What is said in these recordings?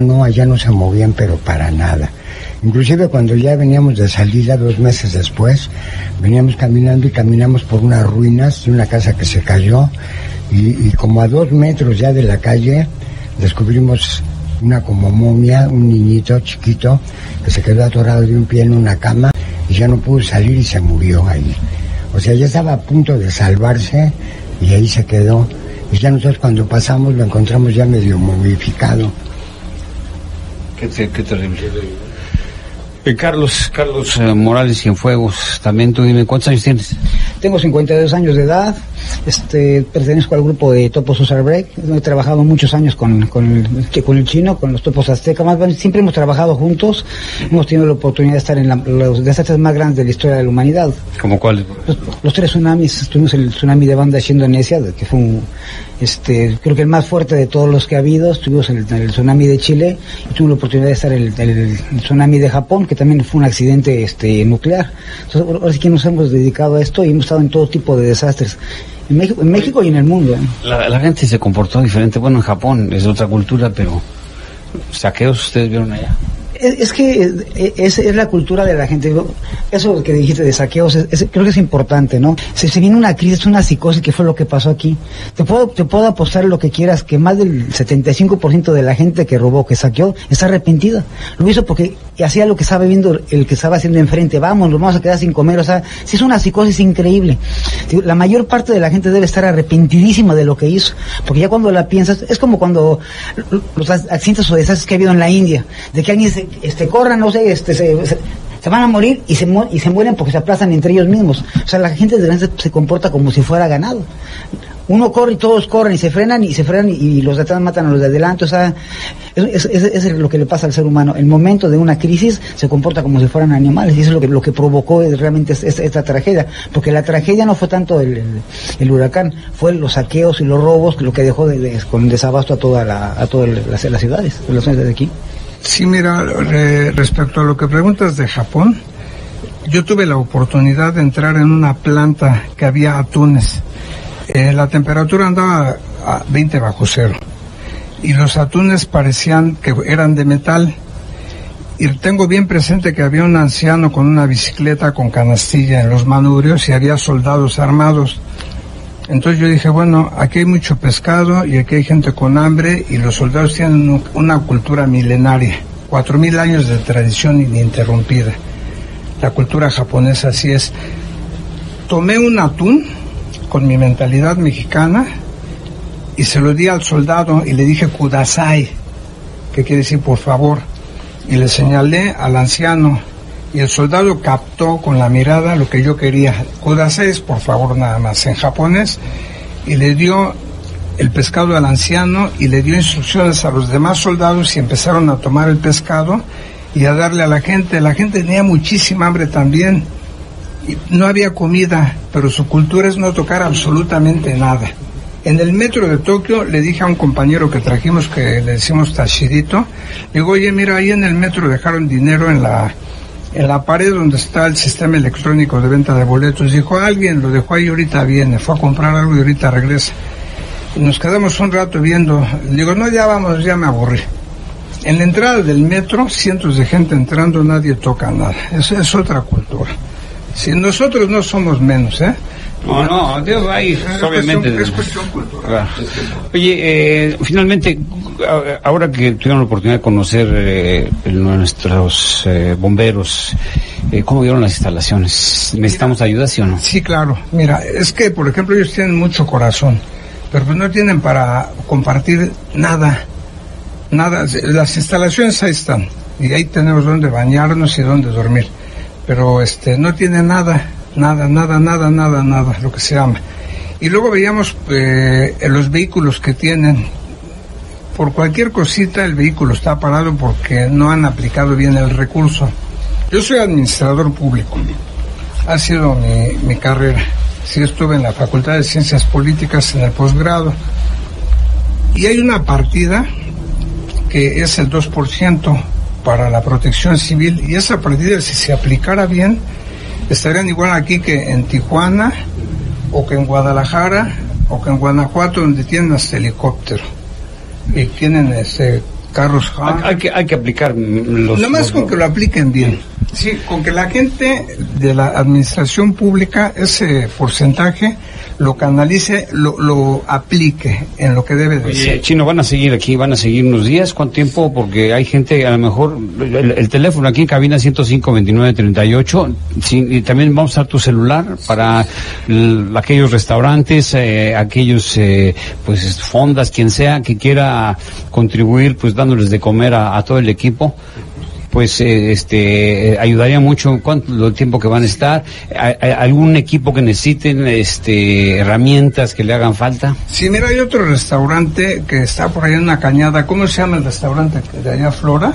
No, allá no se movían, pero para nada. Inclusive cuando ya veníamos de salida dos meses después, veníamos caminando y caminamos por unas ruinas de una casa que se cayó y, como a dos metros ya de la calle descubrimos una como momia, un niñito chiquito que se quedó atorado de un pie en una cama y ya no pudo salir y se murió ahí. O sea, ya estaba a punto de salvarse y ahí se quedó. Y ya nosotros cuando pasamos lo encontramos ya medio momificado. Qué, qué terrible. Eh, Carlos, Carlos eh, Morales Cienfuegos, también tú dime, ¿cuántos años tienes? Tengo 52 años de edad, este, pertenezco al grupo de Topos Usar Break, he trabajado muchos años con, con, el, con el chino, con los Topos Azteca, más bien, siempre hemos trabajado juntos, hemos tenido la oportunidad de estar en la, los desastres más grandes de la historia de la humanidad. ¿Como cuáles? Los, tres tsunamis, estuvimos el tsunami de Banda de Indonesia, que fue un, este, creo que el más fuerte de todos los que ha habido, estuvimos en el, tsunami de Chile y tuve la oportunidad de estar en el, el, tsunami de Japón, que también fue un accidente este, nuclear. Entonces, ahora sí que nos hemos dedicado a esto y hemos estado en todo tipo de desastres. En México, en México y en el mundo. ¿eh? La, gente se comportó diferente. Bueno, en Japón es otra cultura, pero saqueos ustedes vieron allá. Es, que es, es, la cultura de la gente. Eso que dijiste de saqueos, creo que es importante, ¿no? Se, se viene una crisis, una psicosis, que fue lo que pasó aquí. Te puedo, te puedo apostar lo que quieras, que más del 75% de la gente que robó, que saqueó, está arrepentida. Lo hizo porque hacía lo que estaba viendo el que estaba haciendo enfrente. Vamos, nos vamos a quedar sin comer. O sea, si es una psicosis increíble. La mayor parte de la gente debe estar arrepentidísima de lo que hizo. Porque ya cuando la piensas, es como cuando los accidentes o desastres que ha habido en la India, de que alguien se este, corran, no sé, este, se, van a morir y se, y se mueren porque se aplazan entre ellos mismos. O sea, la gente de se comporta como si fuera ganado. Uno corre y todos corren y se frenan y se frenan y, los de atrás matan a los de adelante. O sea, es, es, lo que le pasa al ser humano. El momento de una crisis se comporta como si fueran animales y eso es lo que, lo que provocó realmente esta, tragedia. Porque la tragedia no fue tanto el, el, huracán, fue los saqueos y los robos lo que dejó de, con desabasto a, toda la, a todas las, las ciudades, las ciudades de aquí. Sí, mira, respecto a lo que preguntas de Japón, yo tuve la oportunidad de entrar en una planta que había atunes. Eh, la temperatura andaba a 20 bajo cero y los atunes parecían que eran de metal. Y tengo bien presente que había un anciano con una bicicleta con canastilla en los manubrios y había soldados armados. Entonces yo dije, bueno, aquí hay mucho pescado y aquí hay gente con hambre y los soldados tienen una cultura milenaria, cuatro mil años de tradición ininterrumpida. La cultura japonesa así es. Tomé un atún con mi mentalidad mexicana y se lo di al soldado y le dije kudasai, que quiere decir por favor, y le señalé al anciano y el soldado captó con la mirada lo que yo quería. Kudasai es por favor nada más en japonés y le dio el pescado al anciano y le dio instrucciones a los demás soldados y empezaron a tomar el pescado y a darle a la gente. La gente tenía muchísima hambre también. Y no había comida, pero su cultura es no tocar absolutamente nada. En el metro de Tokio le dije a un compañero que trajimos que le decimos Tashirito, le digo, oye, mira, ahí en el metro dejaron dinero en la en la pared donde está el sistema electrónico de venta de boletos. Dijo, alguien lo dejó ahí, ahorita viene, fue a comprar algo y ahorita regresa. Y nos quedamos un rato viendo. digo, no, ya vamos, ya me aburrí. En la entrada del metro, cientos de gente entrando, nadie toca nada. Esa es otra cultura. Si nosotros no somos menos, ¿eh? No, no, Dios ahí, obviamente. es cuestión cultural. Oye, eh, finalmente, ahora que tuvieron la oportunidad de conocer eh, nuestros eh, bomberos, eh, ¿cómo vieron las instalaciones? ¿Necesitamos ayuda, sí o no? Sí, claro. Mira, es que, por ejemplo, ellos tienen mucho corazón, pero pues no tienen para compartir nada. Nada. Las instalaciones ahí están. Y ahí tenemos donde bañarnos y donde dormir. Pero este, no tienen nada nada, nada, nada, nada, nada, lo que se llama. Y luego veíamos eh, los vehículos que tienen. Por cualquier cosita el vehículo está parado porque no han aplicado bien el recurso. Yo soy administrador público. Ha sido mi, mi carrera. Sí estuve en la Facultad de Ciencias Políticas en el posgrado. Y hay una partida que es el 2% para la protección civil y esa partida si se aplicara bien estarían igual aquí que en Tijuana o que en Guadalajara o que en Guanajuato donde tienen hasta helicóptero y tienen ese carros Hay, que, hay que aplicar los... Nomás con que lo apliquen bien. Sí, con que la gente de la administración pública ese porcentaje lo canalice, lo, lo aplique en lo que debe de ser. Chino, van a seguir aquí, van a seguir unos días, ¿cuánto tiempo? Porque hay gente, a lo mejor, el, teléfono aquí en cabina 105-2938, y también vamos a usar tu celular para aquellos restaurantes, eh, aquellos, eh, pues, fondas, quien sea que quiera contribuir, pues, dándoles de comer a todo el equipo pues eh, este ayudaría mucho cuánto tiempo que van a estar. Algún equipo que necesiten este herramientas que le hagan falta. Sí mira hay otro restaurante que está por ahí en una cañada. Cómo se llama el restaurante de allá Flora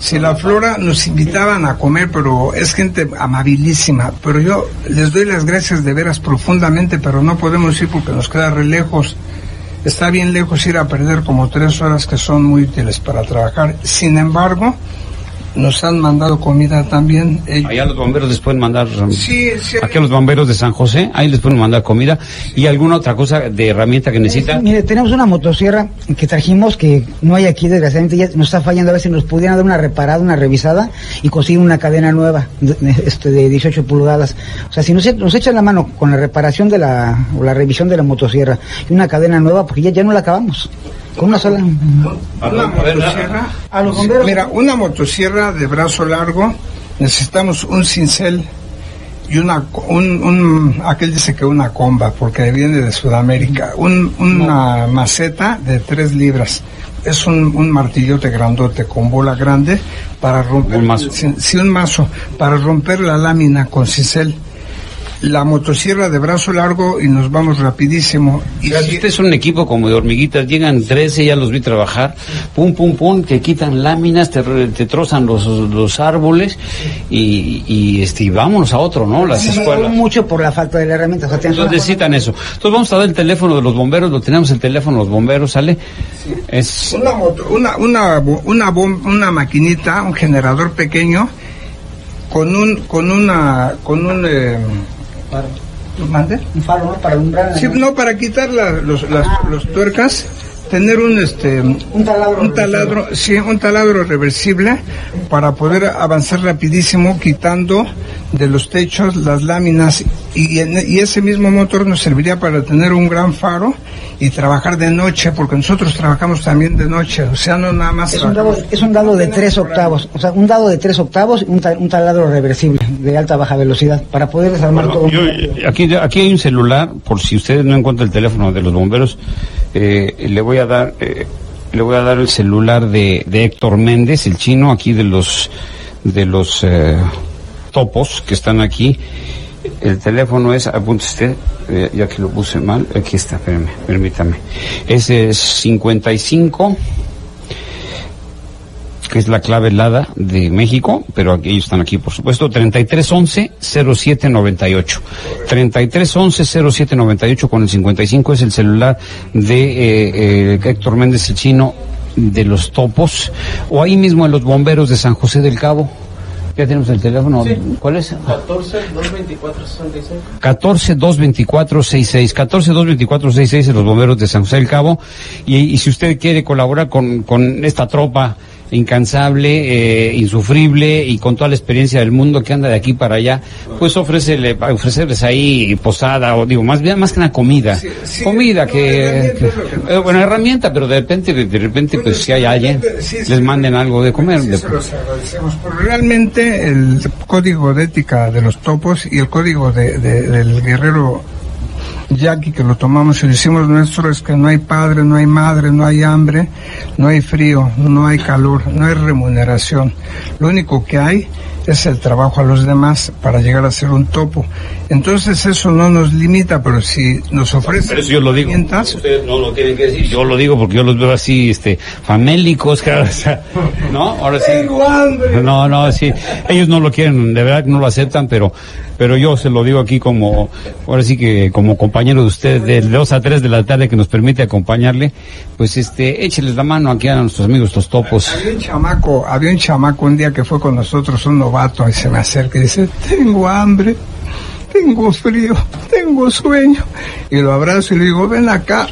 si la Flora nos invitaban a comer pero es gente amabilísima. Pero yo les doy las gracias de veras profundamente pero no podemos ir porque nos queda re lejos está bien lejos ir a perder como tres horas que son muy útiles para trabajar. Sin embargo, nos han mandado comida también. Allá los bomberos les pueden mandar. Sí, sí. Aquí los bomberos de San José, ahí les pueden mandar comida y alguna otra cosa de herramienta que necesitan. mire, tenemos una motosierra que trajimos que no hay aquí, desgraciadamente ya nos está fallando. A ver si nos pudieran dar una reparada, una revisada y conseguir una cadena nueva de, este, de 18 pulgadas. O sea, si nos, nos echan la mano con la reparación de la, o la revisión de la motosierra y una cadena nueva, porque ya, ya no la acabamos. Con una sola. Una motosierra. A los bomberos. Mira, una motosierra de brazo largo, necesitamos un cincel y una, un, un, aquel dice que una comba, porque viene de Sudamérica, un, una maceta de tres libras. Es un, un martillote grandote con bola grande para romper. Un mazo. Sí, un mazo, para romper la lámina con cincel la motosierra de brazo largo y nos vamos rapidísimo. Y si... Este es un equipo como de hormiguitas, llegan 13, ya los vi trabajar, pum, pum, pum, te quitan láminas, te, te trozan los, los árboles y, y, este, y vámonos a otro, ¿no? Las sí, escuelas. mucho por la falta de herramientas. Entonces necesitan eso. Entonces vamos a dar el teléfono de los bomberos, lo tenemos el teléfono de los bomberos, ¿sale? Sí. Es... Una, moto, una, una, una, bom, una maquinita, un generador pequeño, con un, con una, con un... Eh, Faro. ¿Mande? Un faro, ¿no? Para alumbrar. Sí, no, para quitar la, los, las, ah. los tuercas, tener un este un taladro, un taladro sí, un taladro reversible para poder avanzar rapidísimo quitando de los techos las láminas y, y ese mismo motor nos serviría para tener un gran faro y trabajar de noche porque nosotros trabajamos también de noche o sea no nada más es un dado, es un dado de tres octavos o sea un dado de tres octavos y un, ta, un taladro reversible de alta baja velocidad para poder desarmar bueno, todo yo, aquí aquí hay un celular por si ustedes no encuentran el teléfono de los bomberos eh, le voy a dar eh, le voy a dar el celular de, de Héctor Méndez el chino aquí de los de los eh, topos que están aquí. El teléfono es, apunte usted, eh, ya que lo puse mal, aquí está, espérame, permítame. Ese es 55, que es la clave helada de México, pero aquí, ellos están aquí, por supuesto, 3311-0798. 3311-0798 con el 55 es el celular de eh, eh, Héctor Méndez, el chino de los topos, o ahí mismo en los bomberos de San José del Cabo. Ya tenemos el teléfono. Sí. ¿Cuál es? 14 224 65. 14 224 66. 14 224 66 en los bomberos de San José del Cabo. Y, y si usted quiere colaborar con, con esta tropa incansable, eh, insufrible y con toda la experiencia del mundo que anda de aquí para allá, pues ofrecerle, ofrecerles ahí posada o digo, más bien más que una comida. Sí, sí, comida no, que, que eh, bueno, herramienta, pero de repente, de, repente, pues si hay alguien, sí, les manden algo de comer. Sí, de- se los agradecemos. Pero realmente el código de ética de los topos y el código de, de- del guerrero Jackie que lo tomamos y lo hicimos nuestro es que no hay padre, no hay madre, no hay hambre, no hay frío, no hay calor, no hay remuneración. Lo único que hay es el trabajo a los demás para llegar a ser un topo. Entonces eso no nos limita, pero si nos ofrece Pero eso yo lo digo. Ustedes no lo tienen que decir. Yo lo digo porque yo los veo así, este, famélicos, cara, o sea, ¿no? Ahora sí. No, no, sí. Ellos no lo quieren, de verdad no lo aceptan, pero, pero yo se lo digo aquí como, ahora sí que como compañero de ustedes, de 2 a 3 de la tarde que nos permite acompañarle, pues este, écheles la mano aquí a nuestros amigos, estos topos. Había un chamaco, había un chamaco un día que fue con nosotros, un novato, y se me acerca y dice, tengo hambre, tengo frío, tengo sueño. Y lo abrazo y le digo, ven acá,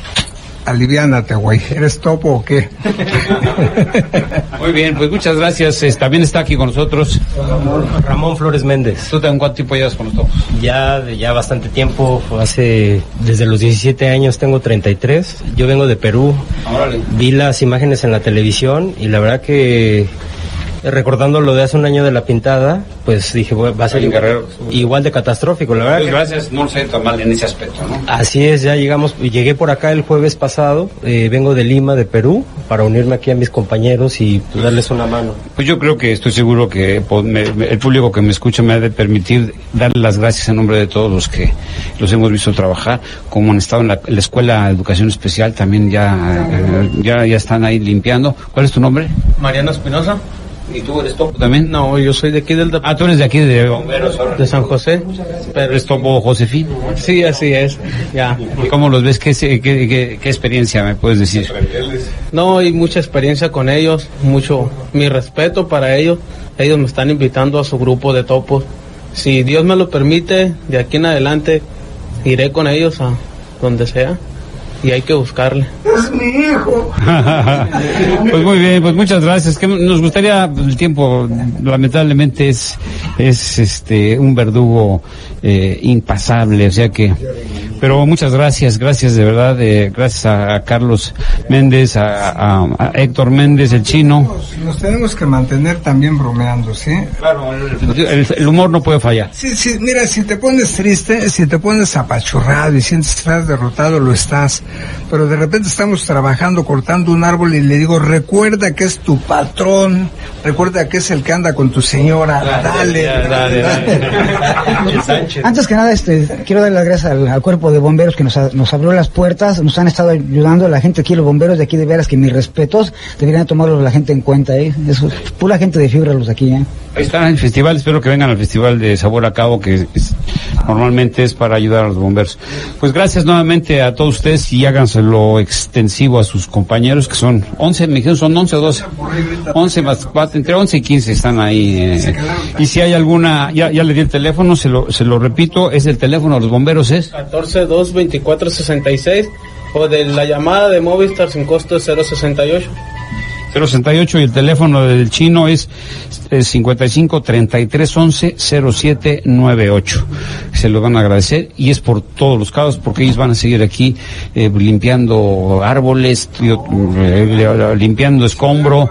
aliviánate, güey. ¿Eres topo o qué? Muy bien, pues muchas gracias. Es- También está aquí con nosotros. Ramón Flores Méndez. ¿Tú también cuánto tiempo llevas con los topos? Ya de ya bastante tiempo, hace desde los 17 años tengo 33. Yo vengo de Perú. Órale. Vi las imágenes en la televisión y la verdad que recordando lo de hace un año de la pintada, pues dije, bueno, va a ser Guerrero. igual de catastrófico, la verdad. Pues gracias, no lo sé tan mal en ese aspecto, ¿no? Así es, ya llegamos, llegué por acá el jueves pasado, eh, vengo de Lima, de Perú, para unirme aquí a mis compañeros y pues, darles una mano. Pues yo creo que estoy seguro que me- me- el público que me escucha me ha de permitir darle las gracias en nombre de todos los que los hemos visto trabajar, como han estado en la, en la escuela de educación especial, también ya, eh, ya, ya están ahí limpiando. ¿Cuál es tu nombre? Mariana Espinosa. ¿Y tú eres topo también? No, yo soy de aquí del Ah, tú eres de aquí de de San José. Pero eres topo Josefín. Sí, así es. Ya. ¿Y cómo los ves? ¿Qué, qué, qué- qué experiencia me puedes decir? No, hay mucha experiencia con ellos, mucho mi respeto para ellos. Ellos me están invitando a su grupo de topos. Si Dios me lo permite, de aquí en adelante iré con ellos a donde sea y hay que buscarle. pues muy bien, pues muchas gracias. Que nos gustaría, el tiempo lamentablemente es, es este un verdugo eh, impasable, o sea que, pero muchas gracias, gracias de verdad, eh, gracias a, a Carlos Méndez, a, a- a Héctor Méndez, el chino. Nos tenemos que mantener también bromeando, ¿sí? Claro, el, el humor no puede fallar. Sí, sí, mira, si te pones triste, si te pones apachurrado y sientes que estás derrotado, lo estás. Pero de repente estamos trabajando, cortando un árbol y le digo, recuerda que es tu patrón, recuerda que es el que anda con tu señora, dale, dale, Antes que nada, este, quiero dar las gracias al, al cuerpo de bomberos que nos, a- nos abrió las puertas, nos han estado ayudando, la gente aquí, los bomberos de aquí de veras, que mis respetos, deberían tomarlos la gente en cuenta, ¿eh? Es pura gente de fibra los de aquí, ¿eh? Ahí está el festival, espero que vengan al festival de Sabor a Cabo, que es- normalmente es para ayudar a los bomberos. Pues gracias nuevamente a todos ustedes y háganselo extensivo a sus compañeros, que son 11, me dijeron son 11 o 12. 11 más 4, entre 11 y 15 están ahí. eh. Y si hay alguna, ya, ya le di el teléfono, se lo, se lo repito, es el teléfono de los bomberos, es 14 2 24 66 o de la llamada de Movistar sin costo es 068. 068 y el teléfono del chino es eh, 55 33 11 07 98. Se lo van a agradecer y es por todos los casos porque ellos van a seguir aquí eh, limpiando árboles, eh, limpiando escombro,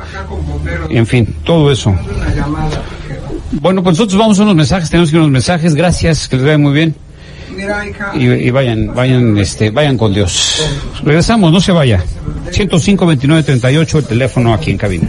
en fin, todo eso. Bueno, pues nosotros vamos a unos mensajes, tenemos que unos mensajes, gracias, que les vaya muy bien y, vayan, vayan, este, vayan con Dios. Regresamos, no se vaya. 105 29 38 el teléfono aquí en cabina.